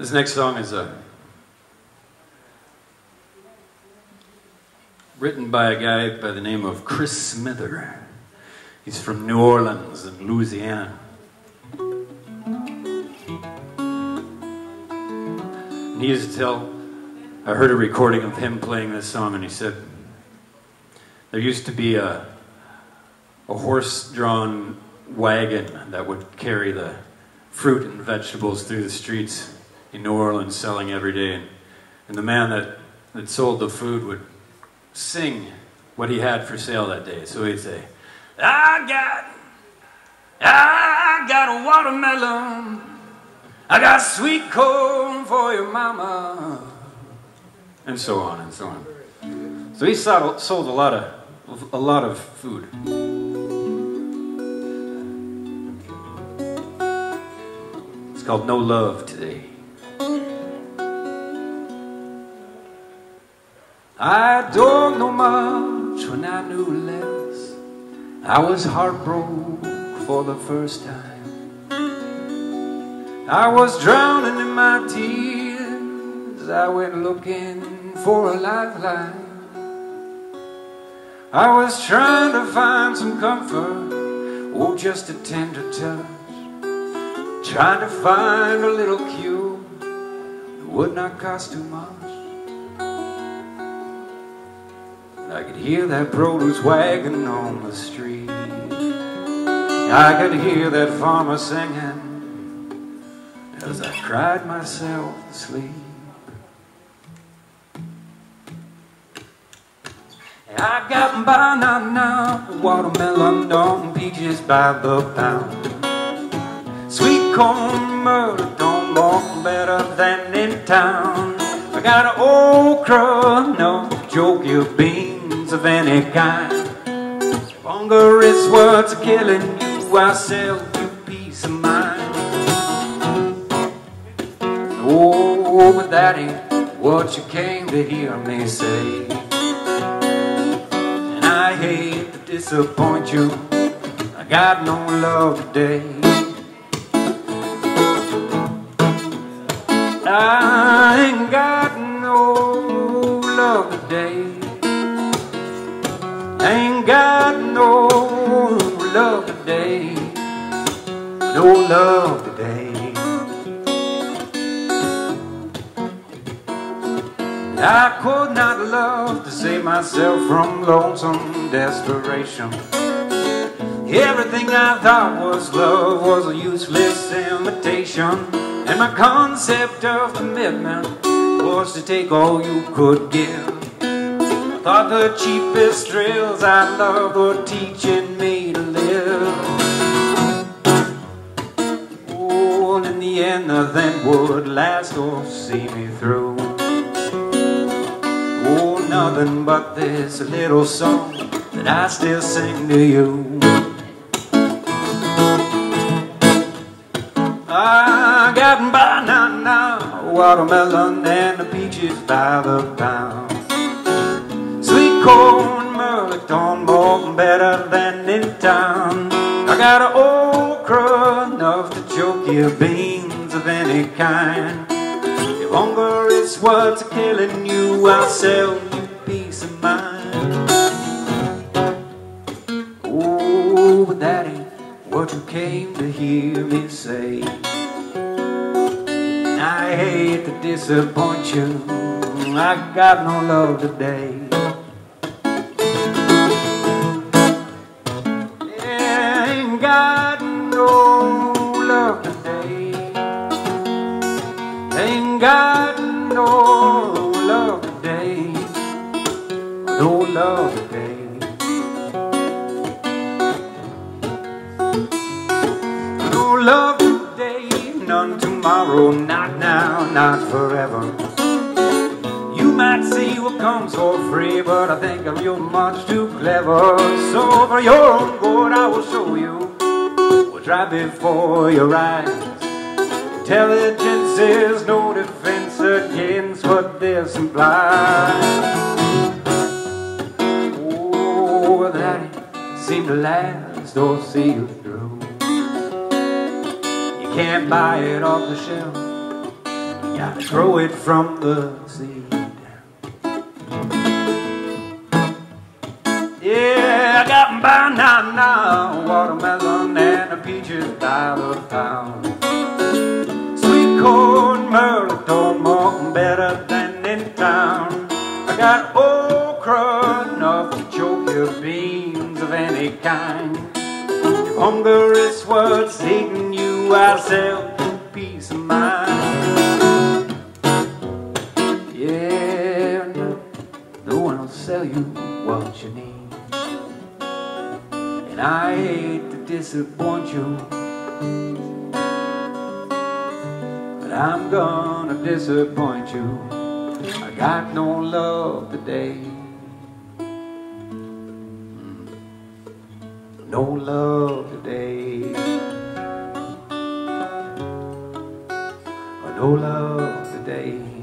This next song is uh, written by a guy by the name of Chris Smither. He's from New Orleans in Louisiana. And he used to tell, I heard a recording of him playing this song, and he said, There used to be a, a horse drawn wagon that would carry the fruit and vegetables through the streets in New Orleans selling every day. And, and the man that, that sold the food would sing what he had for sale that day. So he'd say, I got, I got a watermelon. I got sweet corn for your mama. And so on and so on. So he sold, sold a lot of, a lot of food. It's called No Love Today. I don't know much when I knew less. I was heartbroken for the first time. I was drowning in my tears. I went looking for a lifeline. I was trying to find some comfort, oh, just a tender touch. Trying to find a little cure that would not cost too much. I could hear that produce wagon on the street. I could hear that farmer singing as I cried myself to sleep. I got banana, watermelon, and peaches by the pound. Sweet corn, mirliton, don't walk better than in town. I got an okra, no joke, you of any kind. Hunger is what's killing you, I sell you peace of mind. Oh, but that ain't what you came to hear me say. And I hate to disappoint you, I got no love today. I ain't got no love today. Got no love today. No love today. I could not love to save myself from lonesome desperation. Everything I thought was love was a useless imitation. And my concept of commitment was to take all you could give. Thought the cheapest drills I loved were teaching me to live. Oh, and in the end, nothing would last or see me through. Oh, nothing but this little song that I still sing to you. I got banana, watermelon, and the peaches by the pound. Corn, mirliton, more better than in town. I got an okra enough to choke your beans of any kind. If hunger is what's killing you, I'll sell you peace of mind. Oh, but that ain't what you came to hear me say. I hate to disappoint you, I got no love today. Got no love today. Ain't got no love today. No love today. No love today, none tomorrow, not now, not forever. You might see what comes for free, but I think I'm you're much too clever. So for your own good, I will show you right before your eyes. Intelligence is no defense against what this implies. Oh, that it seemed to last or see you through. You can't buy it off the shelf. You Gotta grow it from the seed. Yeah, I got banana, watermelon, and a the pound. Sweet corn, mirliton, more better than in town. I got okra enough to choke your beans of any kind. If hunger is what's eating you, I'll sell you peace of mind. Yeah, no, no one will sell you what you need. And I hate to disappoint you, but I'm gonna disappoint you. I got no love today. Mm. No love today. No love today.